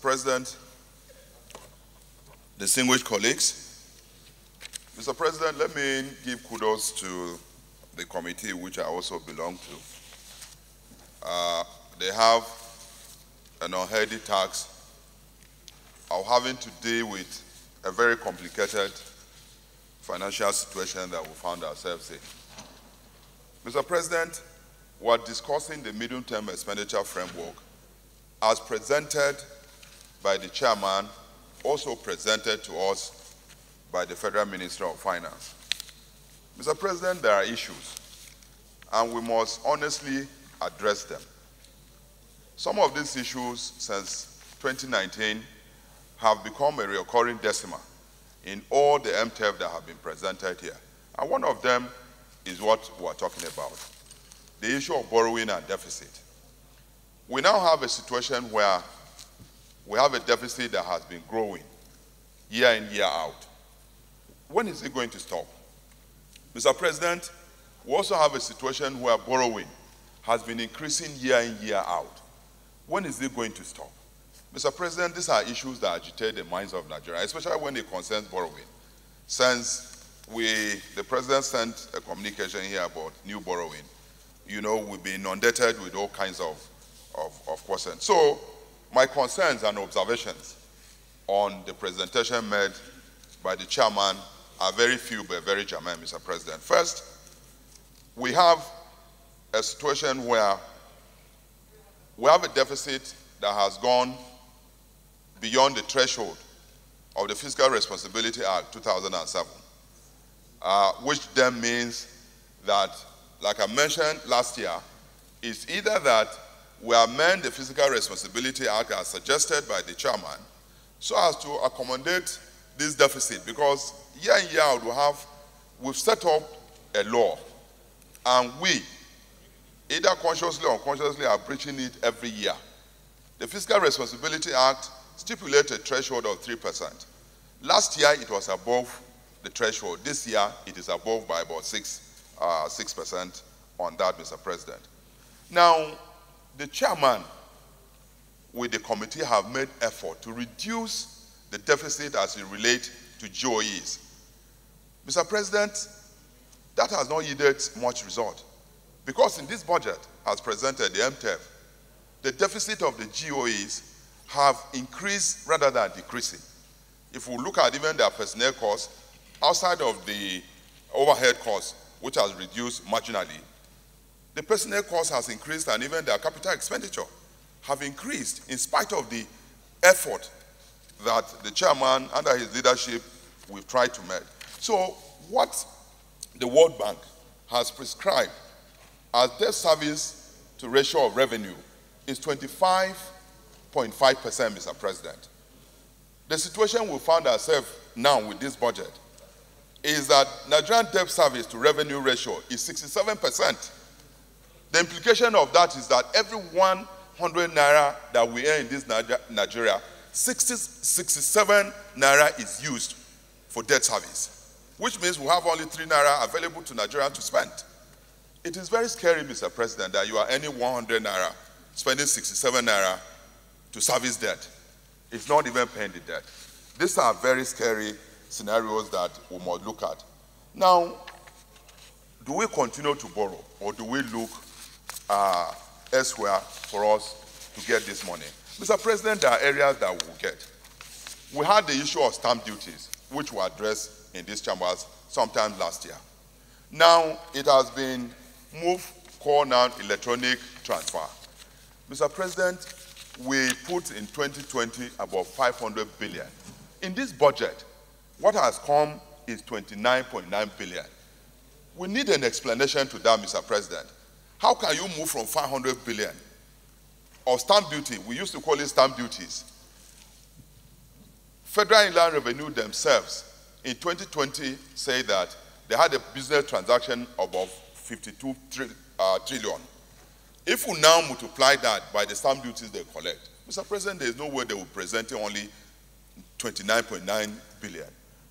President, distinguished colleagues, Mr. President, let me give kudos to the committee which I also belong to. Uh, they have an unhealthy task of having to deal with a very complicated financial situation that we found ourselves in. Mr. President, we're discussing the medium-term expenditure framework as presented by the chairman, also presented to us by the Federal Minister of Finance. Mr. President, there are issues, and we must honestly address them. Some of these issues since 2019 have become a recurring decimal in all the MTEF that have been presented here. And one of them is what we're talking about, the issue of borrowing and deficit. We now have a situation where we have a deficit that has been growing year in, year out. When is it going to stop? Mr. President, we also have a situation where borrowing has been increasing year in, year out. When is it going to stop? Mr. President, these are issues that agitate the minds of Nigeria, especially when it concerns borrowing. Since we, the President sent a communication here about new borrowing, you know, we've been inundated with all kinds of, of, of questions. So, my concerns and observations on the presentation made by the chairman are very few but very germane, Mr. President. First, we have a situation where we have a deficit that has gone beyond the threshold of the Fiscal Responsibility Act 2007, uh, which then means that, like I mentioned last year, it's either that we amend the Fiscal Responsibility Act as suggested by the chairman so as to accommodate this deficit because year in year out we have we've set up a law and we either consciously or unconsciously are breaching it every year. The Fiscal Responsibility Act stipulates a threshold of 3%. Last year it was above the threshold. This year it is above by about 6, uh, 6% on that, Mr. President. Now, the chairman with the committee have made effort to reduce the deficit as it relates to GOEs. Mr. President, that has not yielded much result. Because in this budget, as presented, the MTEF, the deficit of the GOEs have increased rather than decreasing. If we look at even their personnel costs, outside of the overhead costs, which has reduced marginally, the personnel cost has increased and even their capital expenditure have increased in spite of the effort that the chairman, under his leadership, we've tried to make. So what the World Bank has prescribed as debt service to ratio of revenue is 25.5%, Mr. President. The situation we found ourselves now with this budget is that Nigerian debt service to revenue ratio is 67%. The implication of that is that every 100 naira that we earn in this Nigeria, 60, 67 naira is used for debt service, which means we have only 3 naira available to Nigerians to spend. It is very scary, Mr. President, that you are earning 100 naira, spending 67 naira to service debt. It's not even paying the debt. These are very scary scenarios that we must look at. Now, do we continue to borrow or do we look uh, elsewhere for us to get this money? Mr. President, there are areas that we will get. We had the issue of stamp duties, which were addressed in these chambers sometime last year. Now, it has been moved, called now electronic transfer. Mr. President, we put in 2020 about 500 billion. In this budget, what has come is 29.9 billion. We need an explanation to that, Mr. President. How can you move from 500 billion of stamp duty, we used to call it stamp duties. Federal Inland Revenue themselves in 2020 say that they had a business transaction above 52 tri uh, trillion. If we now multiply that by the stamp duties they collect, Mr. President, there is no way they will present only 29.9 billion.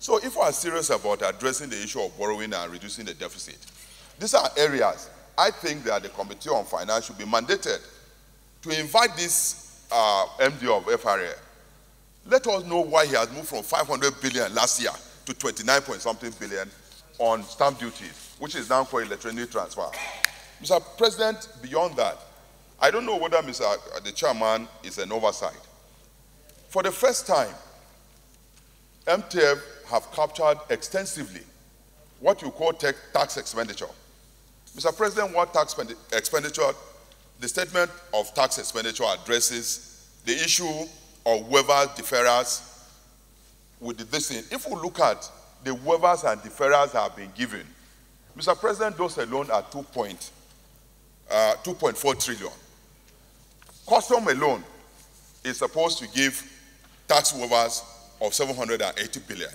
So if we are serious about addressing the issue of borrowing and reducing the deficit, these are areas I think that the Committee on Finance should be mandated to invite this uh, MD of FRA Let us know why he has moved from 500 billion last year to 29 point something billion on stamp duties, which is now for electronic transfer. Mr. President, beyond that, I don't know whether Mr. Uh, the chairman is an oversight. For the first time, MTEF have captured extensively what you call tax expenditure. Mr. President, what tax expenditure, the statement of tax expenditure addresses the issue of waivers, deferrals with this thing. If we look at the waivers and deferrals that have been given, Mr. President, those alone are 2.4 uh, 2.4 trillion. Custom alone is supposed to give tax waivers of 780 billion.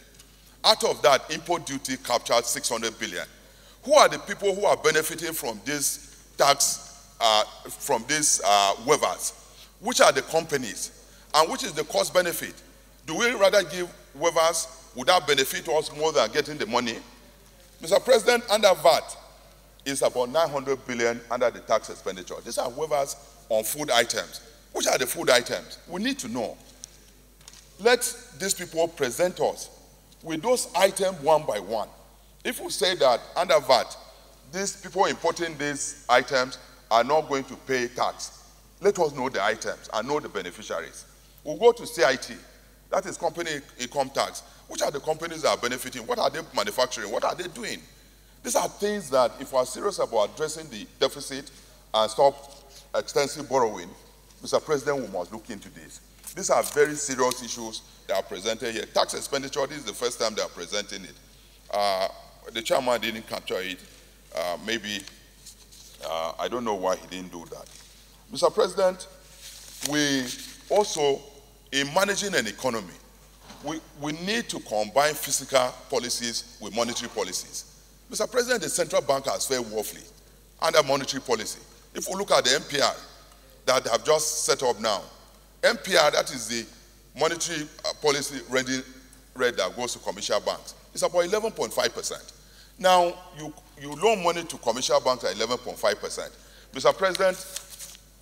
Out of that, import duty captured 600 billion. Who are the people who are benefiting from this tax, uh, from these uh, waivers? Which are the companies? And which is the cost benefit? Do we rather give waivers? Would that benefit us more than getting the money? Mr. President, under VAT is about 900 billion under the tax expenditure. These are waivers on food items. Which are the food items? We need to know. Let these people present us with those items one by one. If we say that under VAT, these people importing these items are not going to pay tax, let us know the items and know the beneficiaries. We'll go to CIT, that is company income tax. Which are the companies that are benefiting? What are they manufacturing? What are they doing? These are things that, if we are serious about addressing the deficit and stop extensive borrowing, Mr. President, we must look into this. These are very serious issues that are presented here. Tax expenditure, this is the first time they are presenting it. Uh, the chairman didn't capture it. Uh, maybe, uh, I don't know why he didn't do that. Mr. President, we also, in managing an economy, we, we need to combine fiscal policies with monetary policies. Mr. President, the central bank has fared woefully under monetary policy. If we look at the MPR that have just set up now, MPR, that is the monetary uh, policy rate that goes to commercial banks, it's about 11.5%. Now, you, you loan money to commercial banks at 11.5%. Mr. President,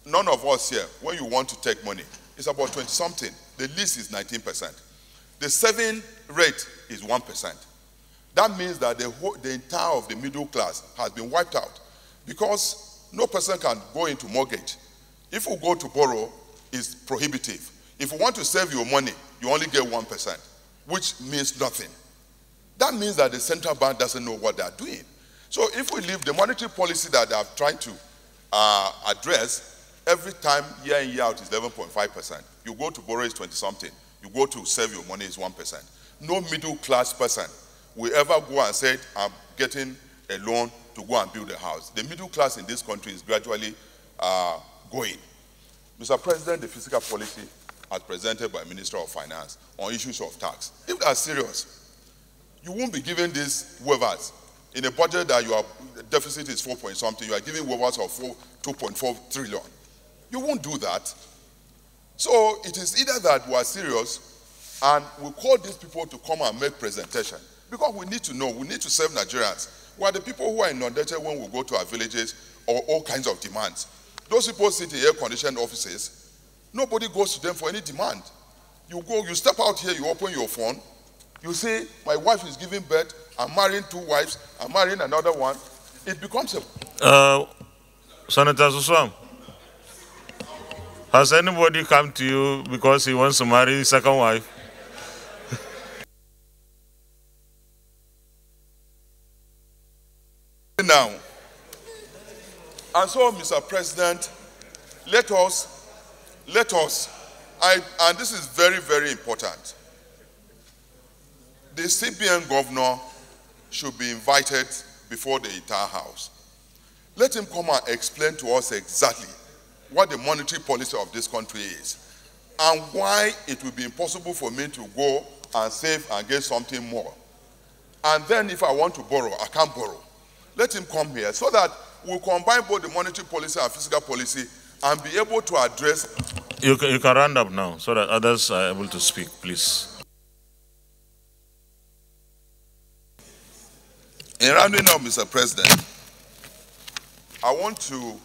none of us here, when you want to take money, it's about 20 something. The least is 19%. The saving rate is 1%. That means that the, whole, the entire of the middle class has been wiped out because no person can go into mortgage. If you go to borrow, it's prohibitive. If you want to save your money, you only get 1%, which means nothing. That means that the central bank doesn't know what they're doing. So if we leave the monetary policy that have tried to uh, address, every time year in, year out is 11.5%. You go to borrow is 20 something. You go to save your money is 1%. No middle class person will ever go and say, I'm getting a loan to go and build a house. The middle class in this country is gradually uh, going. Mr. President, the fiscal policy as presented by Minister of Finance on issues of tax, if that's serious, you won't be giving these waivers in a budget that your deficit is 4 point something, you are giving waivers of 4, 2.4 trillion. You won't do that. So it is either that we are serious and we call these people to come and make presentation because we need to know, we need to serve Nigerians. We are the people who are inundated when we go to our villages or all kinds of demands. Those people sit in air-conditioned offices. Nobody goes to them for any demand. You go, you step out here, you open your phone, you say, my wife is giving birth, I'm marrying two wives, I'm marrying another one. It becomes a... Uh, Senator Suswam, has anybody come to you because he wants to marry his second wife? now. And so, Mr. President, let us, let us, I, and this is very, very important. The CBN governor should be invited before the entire House. Let him come and explain to us exactly what the monetary policy of this country is and why it will be impossible for me to go and save and get something more. And then if I want to borrow, I can't borrow. Let him come here so that we'll combine both the monetary policy and fiscal policy and be able to address. You can, you can round up now so that others are able to speak, please. In rounding up, Mr. President, I want to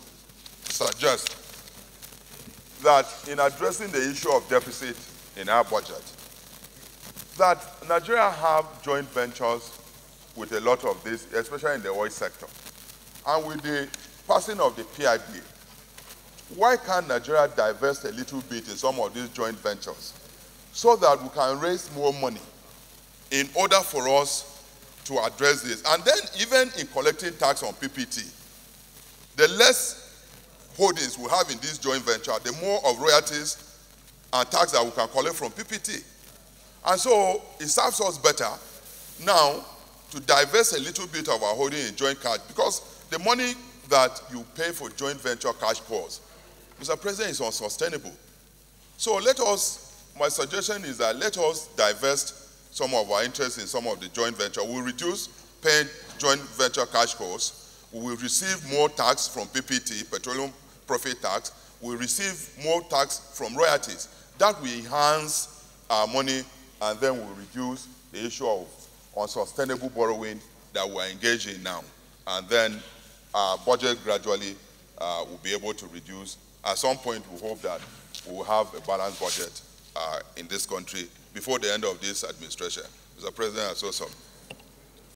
suggest that in addressing the issue of deficit in our budget that Nigeria have joint ventures with a lot of this, especially in the oil sector. And with the passing of the PIB, why can't Nigeria divest a little bit in some of these joint ventures so that we can raise more money in order for us to address this? And then, even in collecting tax on PPT, the less holdings we have in this joint venture, the more of royalties and tax that we can collect from PPT. And so it serves us better now to divest a little bit of our holding in joint cash because the money that you pay for joint venture cash calls, Mr. President, is unsustainable. So let us, my suggestion is that let us divest some of our interest in some of the joint venture. We'll reduce paying joint venture cash calls. We will receive more tax from PPT, petroleum profit tax. We'll receive more tax from royalties. That will enhance our money and then we'll reduce the issue of unsustainable borrowing that we're engaged in now. And then our budget gradually uh, will be able to reduce. At some point, we hope that we will have a balanced budget uh, in this country before the end of this administration. Mr. President, I saw some